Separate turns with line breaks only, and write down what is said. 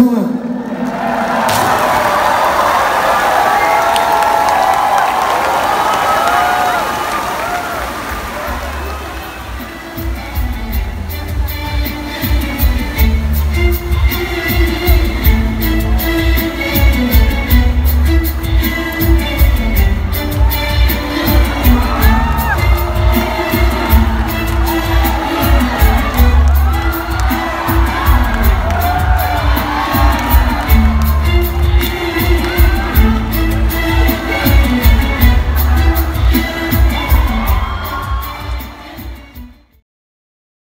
mais